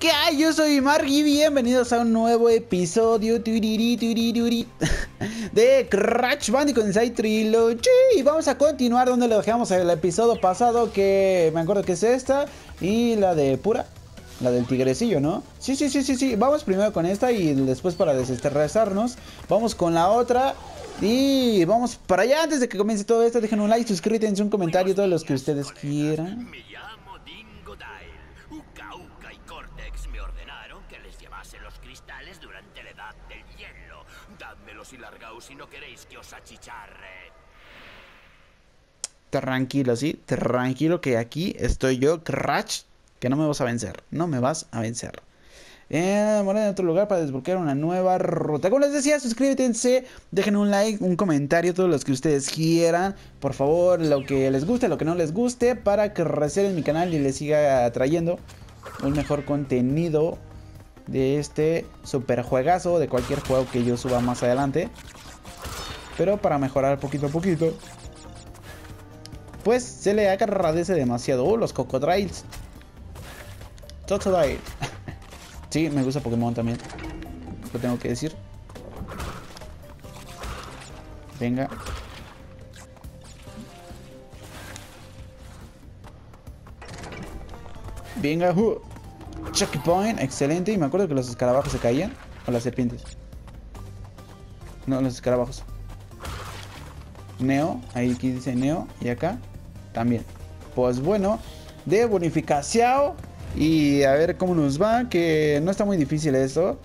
¿Qué hay? Yo soy Mark y bienvenidos a un nuevo episodio de Crash Bandicoot Inside Trilogy. Y vamos a continuar donde lo dejamos el episodio pasado, que me acuerdo que es esta y la de Pura. La del tigrecillo, ¿no? Sí, sí, sí, sí, sí. Vamos primero con esta y después para desestresarnos. Vamos con la otra. Y vamos para allá. Antes de que comience todo esto, dejen un like, suscríbanse, un comentario, todos los que ustedes quieran. Tranquilo, sí, tranquilo que aquí estoy yo, Crash, que no me vas a vencer, no me vas a vencer. Eh, en otro lugar para desbloquear una nueva ruta. Como les decía, suscríbanse, dejen un like, un comentario, todos los que ustedes quieran. Por favor, lo que les guste, lo que no les guste, para que en mi canal y les siga trayendo un mejor contenido de este super juegazo, de cualquier juego que yo suba más adelante. Pero para mejorar poquito a poquito, pues se le agradece demasiado. Uh, los cocodriles. Totodile. sí, me gusta Pokémon también. Lo tengo que decir. Venga. Venga, uh. Checkpoint, excelente. Y me acuerdo que los escarabajos se caían. O las serpientes. No, los escarabajos. Neo, ahí aquí dice Neo. Y acá también. Pues bueno, de bonificación. Y a ver cómo nos va. Que no está muy difícil esto.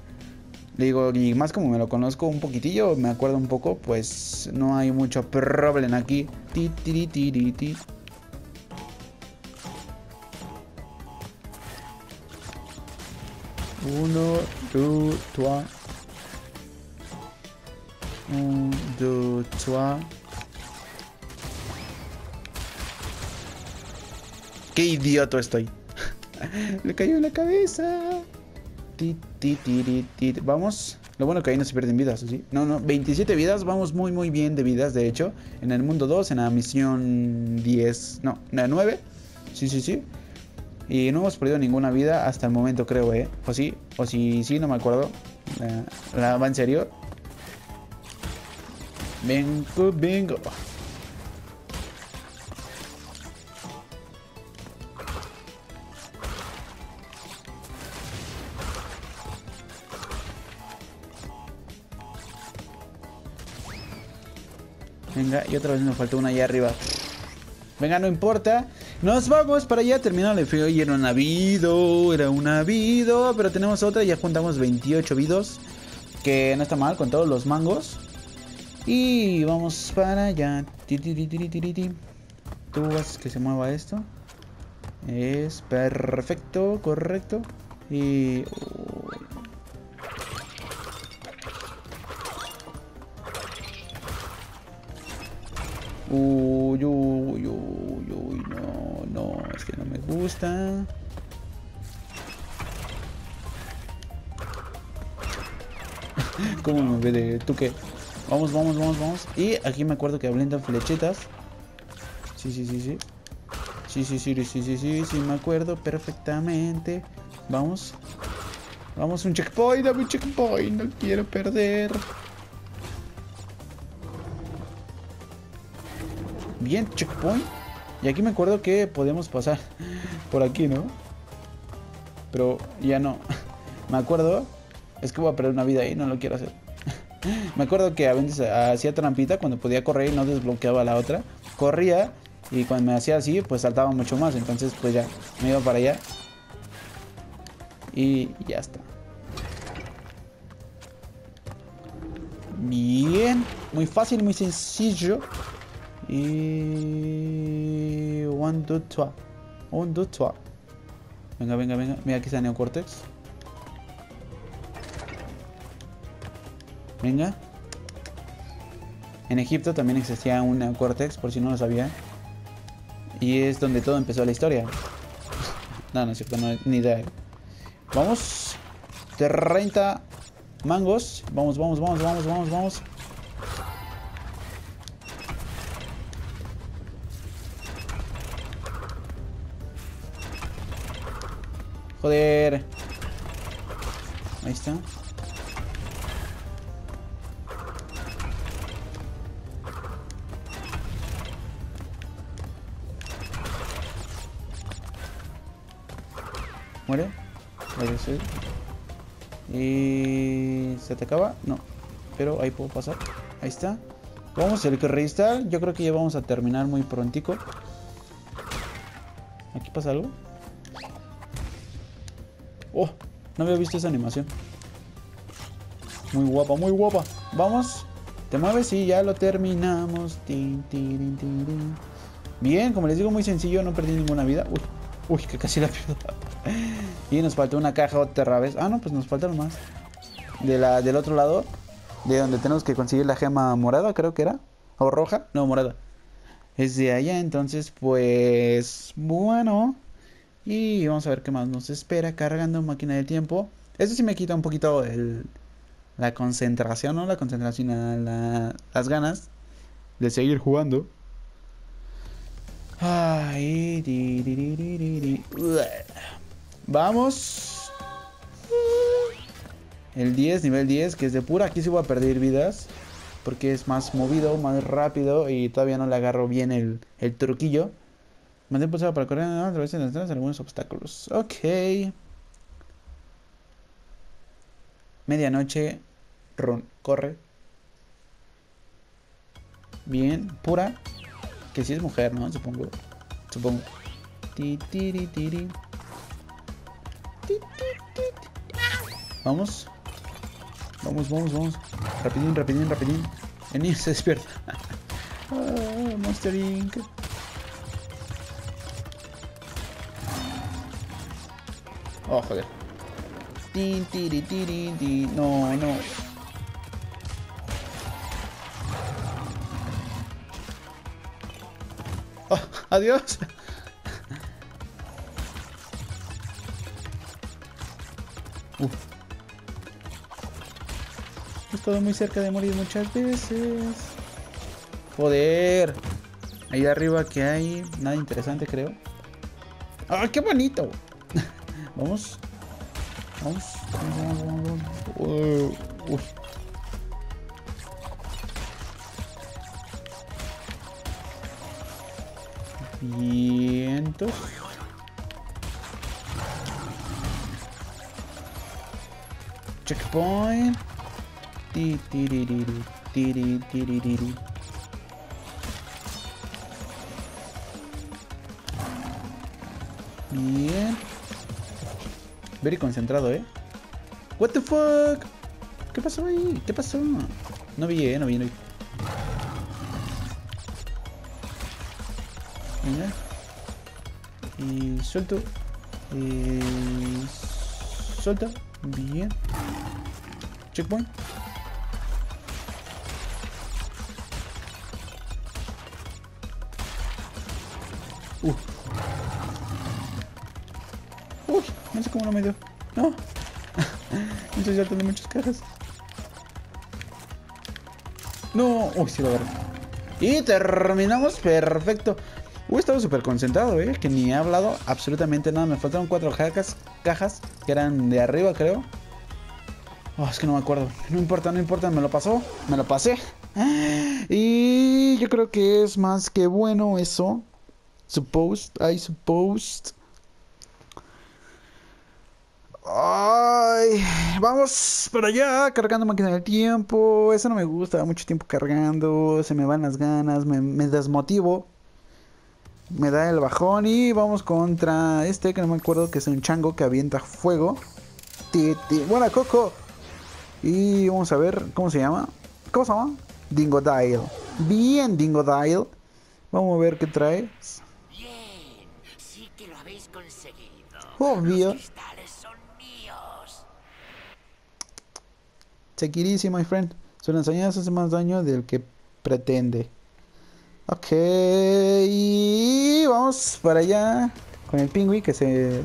Digo, y más como me lo conozco un poquitillo, me acuerdo un poco, pues no hay mucho problema aquí. Ti, ti, ti. Uno, dos, tres. Un, dos, tres. Qué idiota estoy. Le cayó en la cabeza. Vamos. Lo bueno que ahí no se pierden vidas, ¿sí? No, no, 27 vidas. Vamos muy, muy bien de vidas, de hecho. En el mundo 2, en la misión 10. No, en la 9. Sí, sí, sí. Y no hemos perdido ninguna vida hasta el momento, creo, ¿eh? O sí, o sí, sí, no me acuerdo. La, la va en serio. Vengo, vengo. Venga, y otra vez me faltó una allá arriba. Venga, no importa. Nos vamos para allá. Terminó el feo y era un habido. Era un habido. Pero tenemos otra. Ya juntamos 28 vidos. Que no está mal con todos los mangos. Y vamos para allá. Tú haces que se mueva esto. Es perfecto, correcto. Y... Uy, uy, uy, uy, no, no, es que no me gusta. ¿Cómo me ve de tú qué? Vamos, vamos, vamos, vamos. Y aquí me acuerdo que ablendan flechitas. Sí, sí, sí, sí. Sí, sí, sí, sí, sí, sí, sí, me acuerdo perfectamente. Vamos. Vamos, un checkpoint, dame un checkpoint, no quiero perder. Bien, checkpoint. Y aquí me acuerdo que podemos pasar por aquí, ¿no? Pero ya no. Me acuerdo. Es que voy a perder una vida ahí, no lo quiero hacer. Me acuerdo que a veces hacía trampita cuando podía correr y no desbloqueaba la otra. Corría y cuando me hacía así, pues saltaba mucho más. Entonces, pues ya, me iba para allá. Y ya está. Bien. Muy fácil, muy sencillo. Y... One, two, trois. Un, dos, trois. Venga, venga, venga. Mira, aquí está Neocortex. Venga. En Egipto también existía un Neocortex, por si no lo sabían. Y es donde todo empezó la historia. no, no es cierto, no, ni idea. Vamos. 30 mangos. Vamos, vamos, vamos, vamos, vamos, vamos. Joder. Ahí está. Muere. Y... ¿Se te acaba? No. Pero ahí puedo pasar. Ahí está. Vamos, el cristal. Yo creo que ya vamos a terminar muy prontico. ¿Aquí pasa algo? Oh, no había visto esa animación. Muy guapa, muy guapa. Vamos. Te mueves y ya lo terminamos. Bien, como les digo, muy sencillo. No perdí ninguna vida. Uy, uy, que casi la pierdo. y nos faltó una caja otra vez. Ah, no, pues nos faltaron más. Del otro lado, de donde tenemos que conseguir la gema morada, creo que era. O roja. No, morada. Es de allá, entonces, pues... Bueno. Y vamos a ver qué más nos espera cargando máquina del tiempo. Eso sí me quita un poquito el, la concentración, ¿no? La concentración, la, las ganas de seguir jugando. Ay, Vamos. El 10, nivel 10, que es de pura. Aquí sí voy a perder vidas. Porque es más movido, más rápido. Y todavía no le agarro bien el, el truquillo. Mantén pulsado para correr a través de las algunos obstáculos. Ok. Medianoche. Ron, corre. Bien. Pura. Que si es mujer, ¿no? Supongo. Supongo. Ti, tiri, tiri. Vamos. Vamos, vamos, vamos. Rapidín, rapidín, rapidín. El niño se despierta. ah, Monster Inc. Oh, joder. Tin, tiri, tiri, tiri. No, no. Oh, adiós. Uf. He estado muy cerca de morir muchas veces. Joder. Ahí arriba que hay nada interesante, creo. ¡Ah, qué bonito! Vamos. Vamos. Vamos, vamos, vamos. uy. Vientos. Checkpoint. Ti, tiririri, tiri, tiririri. Bien. Very concentrado, ¿eh? What the fuck? ¿Qué pasó ahí? ¿Qué pasó? No vi, ¿eh? No vi, no vi. Venga. Y suelto. Y... Suelta. Bien. Checkpoint. Uh. Uy, no sé cómo no me dio. No. Estoy saltando muchas cajas. No. Uy, sí lo agarré. Y terminamos perfecto. Uy, estaba súper concentrado, eh. Que ni he hablado absolutamente nada. Me faltaron cuatro cajas, cajas que eran de arriba, creo. Oh, es que no me acuerdo. No importa, no importa. Me lo pasó. Me lo pasé. Y yo creo que es más que bueno eso. Supposed, I supposed. Ay, vamos para allá, cargando máquina del tiempo. Eso no me gusta, mucho tiempo cargando. Se me van las ganas, me, me desmotivo. Me da el bajón y vamos contra este que no me acuerdo que es un chango que avienta fuego. Buena Coco. Y vamos a ver cómo se llama. ¿Cómo se llama? Dingodile. Bien, Dingodile. Vamos a ver qué trae. Bien, sí que lo habéis conseguido. Obvio. Los son míos. Take it easy, my friend. Su lanzallamas hace más daño del que pretende. Ok, y vamos para allá con el pingüi que se...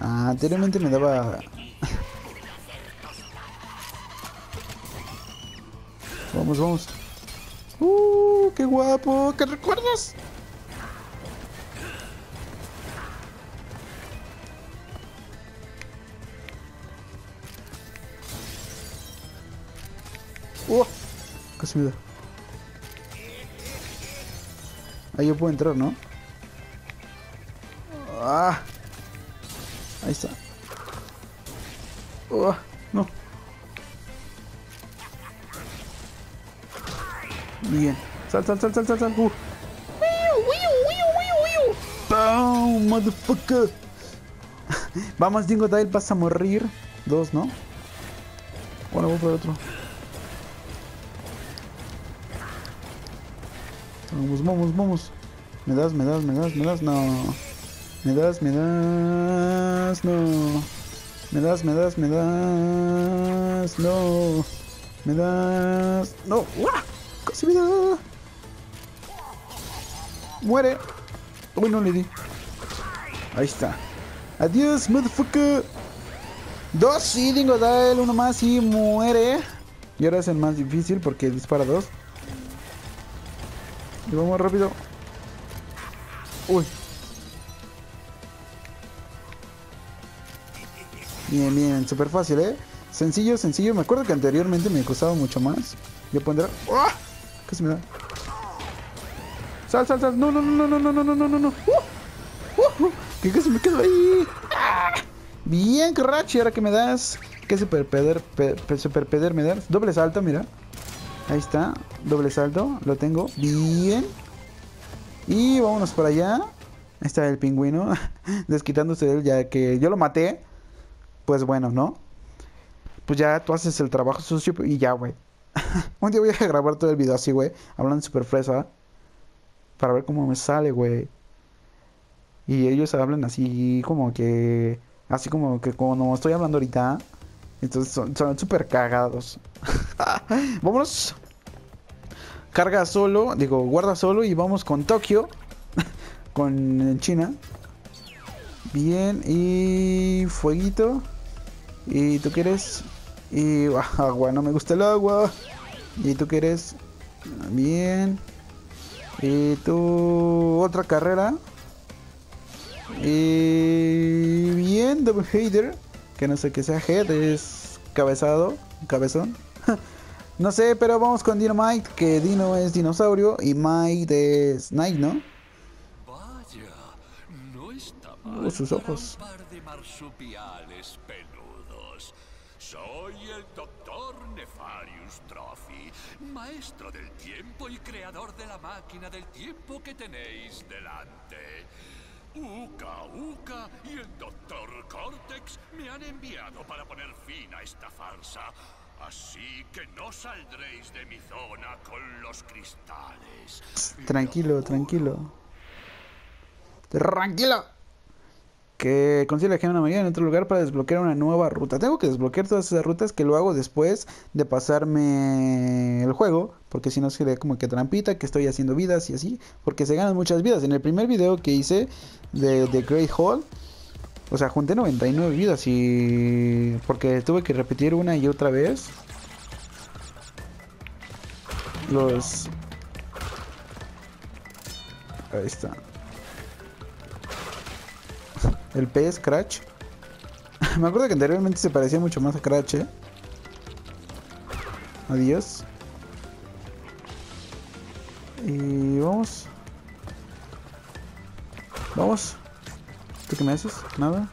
Anteriormente me daba... vamos, vamos. ¡Uh, qué guapo! ¿Qué recuerdas? ¡Oh! Casi me da. Ahí yo puedo entrar, ¿no? ¡Ah! Ahí está. ¡Oh! No. Bien. Sal, sal, sal, sal, sal, sal. Uh. ¡Boom! Motherfucker. Vamos, Dingo Dale, vas a morir. Dos, ¿no? Bueno, voy por otro. Vamos, vamos, vamos. Me das, me das, me das, me das, no. Me das, me das, no. Me das, me das, me das, no. Me das, no. ¡Uah! Casi da. Muere. Uy, no le di. Ahí está. Adiós, motherfucker. Dos, sí, Dingo Dale, uno más y muere. Y ahora es el más difícil porque dispara dos. Y vamos rápido. Uy. Bien, bien, súper fácil, ¿eh? Sencillo, sencillo. Me acuerdo que anteriormente me costaba mucho más. Yo pondré... ¡Ah! Casi me da. Sal, sal, sal. No, no, no, no, no, no, no, no, no, no. Uh, uh. Que casi me quedo ahí. ¡Ah! Bien, Crash. ¿Y ahora que me das? ¿Qué super peder, pe, super peder me das? Doble salto, mira. Ahí está. Doble salto. Lo tengo. Bien. Y vámonos por allá. Ahí está el pingüino. Desquitándose de él ya que yo lo maté. Pues bueno, ¿no? Pues ya tú haces el trabajo sucio y ya, güey. Un día voy a grabar todo el video así, güey. Hablando super fresa. Para ver cómo me sale, güey. Y ellos hablan así como que... Así como que como estoy hablando ahorita. Entonces son súper cagados. Vámonos. Carga solo, digo, guarda solo y vamos con Tokio. con China. Bien, y fueguito. ¿Y tú quieres? Y agua, no me gusta el agua. ¿Y tú quieres? Bien. ¿Y tú otra carrera? Y bien, Double Hater. Que no sé qué sea head, es cabezado, cabezón. no sé, pero vamos con Dynamite, que Dino es dinosaurio y Mike es Night, ¿no? Vaya, no está mal. Uh, sus ojos. Un par de marsupiales peludos. Soy el doctor Nefarius Trophy, maestro del tiempo y creador de la máquina del tiempo que tenéis delante. Uka Uka y el Doctor Cortex me han enviado para poner fin a esta farsa. Así que no saldréis de mi zona con los cristales. Tranquilo, tranquilo. Tranquilo. Que consigue la gema mañana en otro lugar para desbloquear una nueva ruta. Tengo que desbloquear todas esas rutas que lo hago después de pasarme el juego. Porque si no sería como que trampita, que estoy haciendo vidas y así. Porque se ganan muchas vidas. En el primer video que hice de, The Great Hall. O sea, junté 99 vidas y... Porque tuve que repetir una y otra vez. Los... Ahí está. El pez Crash. Me acuerdo que anteriormente se parecía mucho más a Crash, ¿eh? Adiós. Y vamos. Vamos. ¿Tú qué me haces? Nada.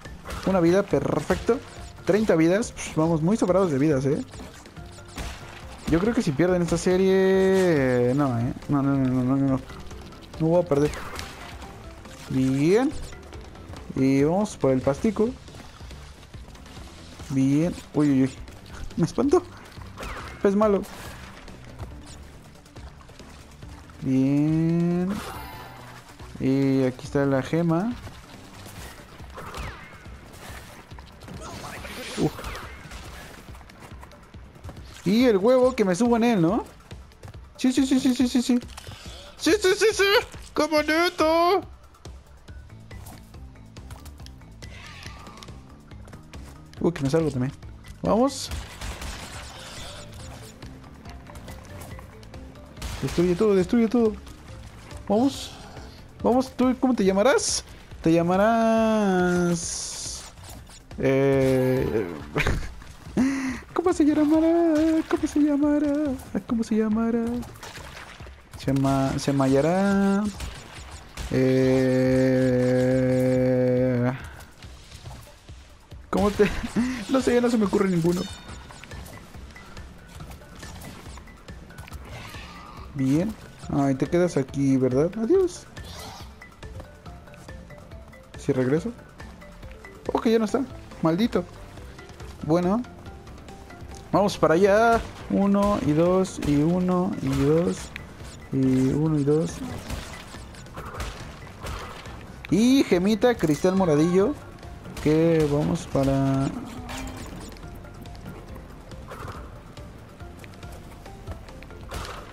Una vida, perfecto. 30 vidas. Vamos muy sobrados de vidas, ¿eh? Yo creo que si pierden esta serie... No, ¿eh? No, no, no, no, no, no. No voy a perder. Bien. Y vamos por el pastico. Bien. Uy, uy, uy. Me espanto. Es malo. Bien. Y aquí está la gema. Y el huevo que me subo en él, ¿no? Sí, sí, sí, sí, sí, sí, sí. Sí, sí, sí, sí. ¡Como neto! Uy, que me salgo también. Vamos. Destruye todo, destruye todo. Vamos. Vamos, ¿tú cómo te llamarás? Te llamarás... Eh... ¿Cómo se llamará? ¿Cómo se llamará? ¿Cómo se llamará? Se, llama, se llamará... Eh... ¿Cómo te...? No sé, ya no se me ocurre ninguno. Bien. Ay, te quedas aquí, ¿verdad? Adiós. Si regreso. Ok, ya no está. Maldito. Bueno. Vamos para allá. Uno y dos y uno y dos y uno y dos. Y gemita, cristal moradillo. Que vamos para...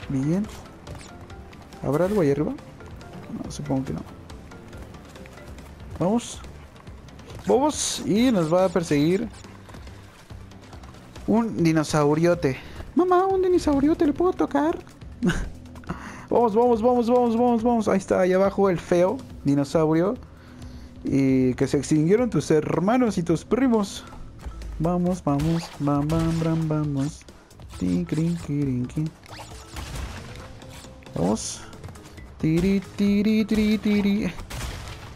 Bien. ¿Habrá algo ahí arriba? No, supongo que no. Vamos. Vamos. Y nos va a perseguir un dinosauriote. Mamá, un dinosauriote, ¿le puedo tocar? vamos, vamos, vamos, vamos, vamos, vamos. Ahí está, ahí abajo el feo dinosaurio. Y que se extinguieron tus hermanos y tus primos. Vamos, vamos, bam, bam, bam, vamos. Vamos. Tiri, tiri, tiri, tiri.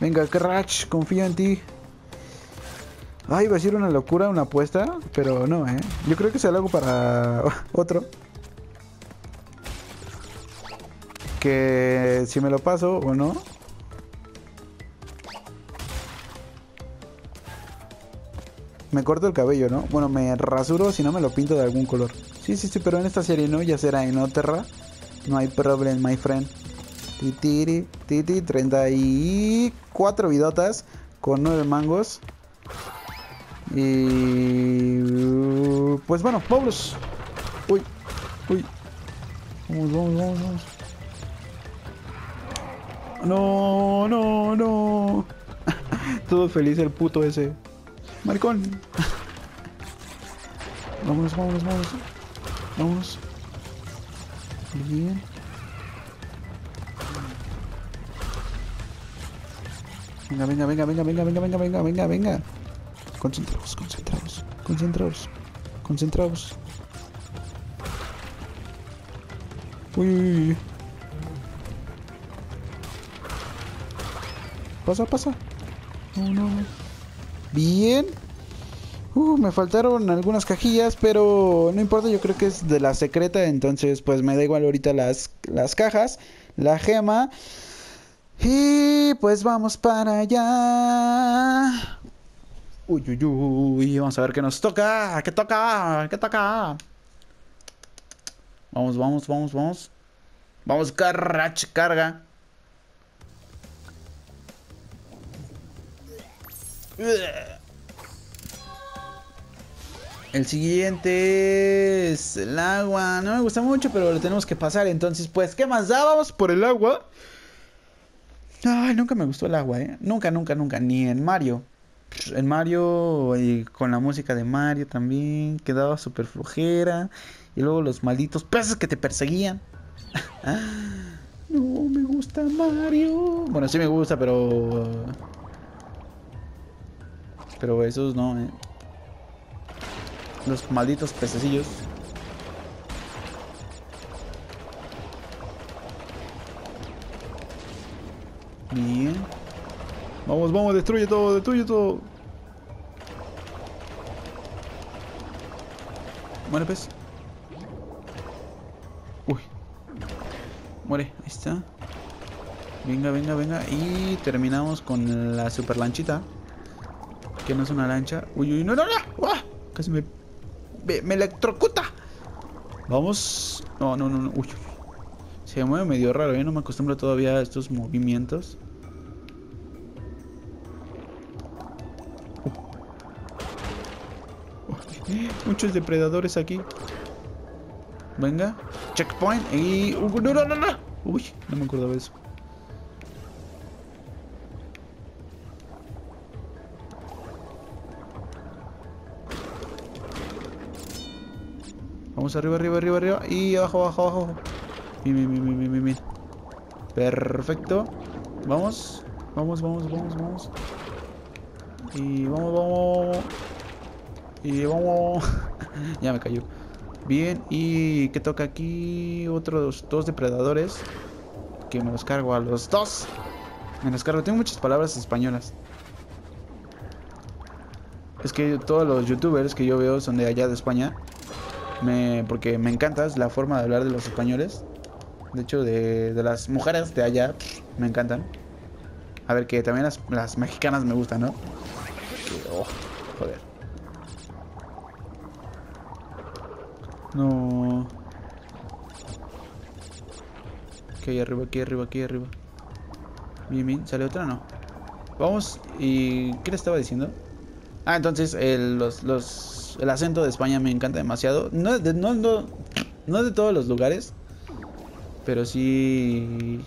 Venga, Crash, confío en ti. Ay, va a ser una locura, una apuesta, pero no, ¿eh? Yo creo que sea algo para otro. Que si me lo paso o no. Me corto el cabello, ¿no? Bueno, me rasuro si no me lo pinto de algún color. Sí, sí, sí, pero en esta serie no, ya será en Oterra. No hay problem, my friend. Titiri, titi, 34 vidotas con 9 mangos. Y pues bueno, vamos. Uy, uy. Vamos, vamos, vamos, vamos. No, no, no. Todo feliz el puto ese. Maricón. Vámonos, vámonos, vámonos. Vámonos. Bien. Venga, venga, venga, venga, venga, venga, venga, venga, venga, venga. Concentraos, concentraos, concentraos, concentraos. Uy. Pasa, pasa. No, no, no. Bien. Uh, me faltaron algunas cajillas, pero no importa, yo creo que es de la secreta, entonces pues me da igual ahorita las, las cajas, la gema. Y pues vamos para allá. Uy, uy, uy, vamos a ver qué nos toca, qué toca, qué toca. Vamos, vamos, vamos, vamos. Vamos, carrach, carga. El siguiente es el agua. No me gusta mucho, pero lo tenemos que pasar. Entonces, pues, ¿qué más da? Vamos por el agua. Ay, nunca me gustó el agua, ¿eh? Nunca, nunca, nunca. Ni en Mario. En Mario y con la música de Mario también. Quedaba súper flojera. Y luego los malditos peces que te perseguían. no me gusta Mario. Bueno, sí me gusta, pero... Pero esos no, ¿eh? Los malditos pececillos. Bien. Vamos, vamos, destruye todo, destruye todo. Muere, pez. Uy. Muere, ahí está. Venga, venga, venga. Y terminamos con la super lanchita. Que no es una lancha. Uy, uy, no, no, no. Casi me, me, me electrocuta. Vamos. No, no, no, no. Uy. Se mueve medio raro, yo no me acostumbro todavía a estos movimientos. Muchos depredadores aquí. Venga. Checkpoint. Y... Uh, no, no, no, no. Uy, no me acordaba eso. Vamos arriba, arriba, arriba, arriba. Y abajo, abajo, abajo. Bien, bien, bien. Perfecto. Vamos. Vamos, vamos, vamos, vamos. Y vamos, vamos. Y vamos. ya me cayó. Bien, y ¿qué toca aquí? Otros dos depredadores. Que me los cargo a los dos. Me los cargo. Tengo muchas palabras españolas. Es que todos los youtubers que yo veo son de allá de España. Me, porque me encanta la forma de hablar de los españoles. De hecho, de, de las mujeres de allá me encantan. A ver, que también las, las mexicanas me gustan, ¿no? Joder. No. Aquí arriba, aquí arriba, aquí arriba. Bien, bien. ¿Sale otra? No. Vamos. ¿Y qué le estaba diciendo? Ah, entonces el, los, los, el acento de España me encanta demasiado. No, de, no, no, no de todos los lugares. Pero sí...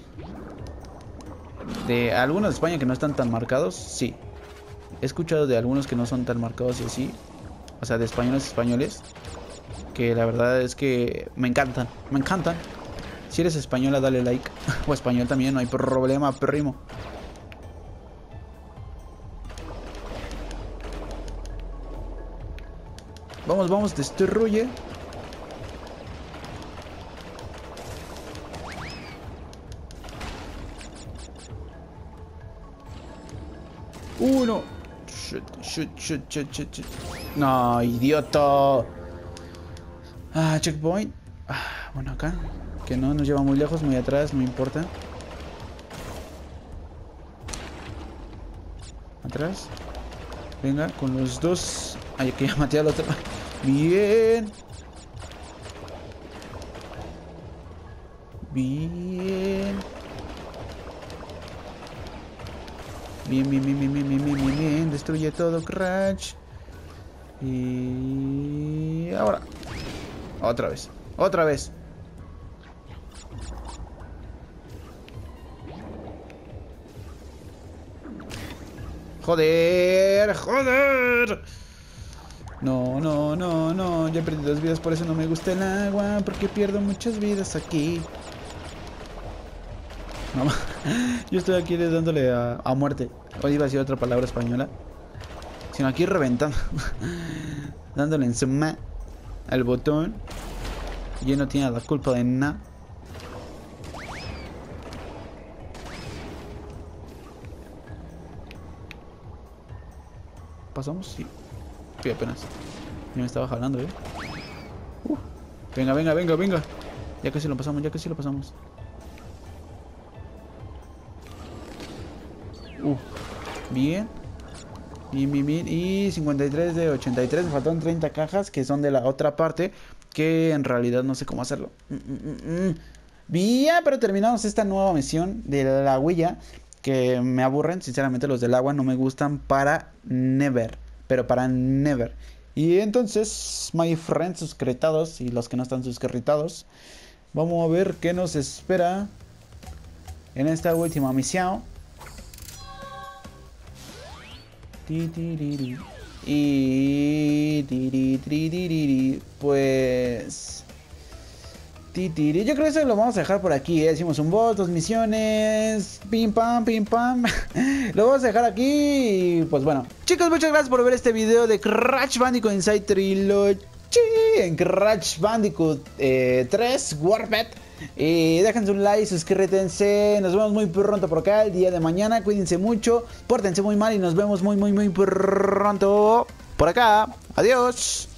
De algunos de España que no están tan marcados, sí. He escuchado de algunos que no son tan marcados y así. O sea, de españoles españoles. Que la verdad es que me encantan. Me encantan. Si eres española, dale like. o español también, no hay problema, primo. Vamos, vamos, destruye. Uno. Shit, shit, shit, shit, shit, shit. No, idiota. Ah, checkpoint. Ah, bueno, acá. Que no nos lleva muy lejos, muy atrás, no importa. Atrás. Venga, con los dos. Ay, que ya maté al otro. Bien. Bien. Bien, bien, bien, bien, bien, bien, bien, bien, bien. Destruye todo, Crash. Y ahora. Otra vez. Otra vez. Joder, joder. No, no, no, no. Ya perdí dos vidas, por eso no me gusta el agua. Porque pierdo muchas vidas aquí. Yo estoy aquí dándole a, a, muerte. Hoy iba a decir otra palabra española. Sino aquí reventando. dándole encima al botón. Y él no tiene la culpa de nada. ¿Pasamos? Sí. Sí, apenas. Ya me estaba jalando, eh. Uh. Venga, venga, venga, venga. Ya casi lo pasamos, ya casi lo pasamos. Uh. Bien. Bien, bien, bien. Y 53 de 83. Me faltan 30 cajas que son de la otra parte. Que en realidad no sé cómo hacerlo. Mm, mm, mm. Bien, pero terminamos esta nueva misión de la huella que me aburren, sinceramente los del agua no me gustan para never, pero para never. Y entonces, my friends suscritados y los que no están suscritados, vamos a ver qué nos espera en esta última misión. Y pues. Yo creo que eso lo vamos a dejar por aquí. ¿eh? Decimos un bot, dos misiones. Pim pam, pim pam. lo vamos a dejar aquí. Y pues bueno. Chicos, muchas gracias por ver este video de Crash Bandicoot Inside Trilogy. En Crash Bandicoot eh, 3 Warped. Y déjense un like, suscríbanse. Nos vemos muy pronto por acá el día de mañana. Cuídense mucho. Pórtense muy mal y nos vemos muy, muy, muy pronto por acá. Adiós.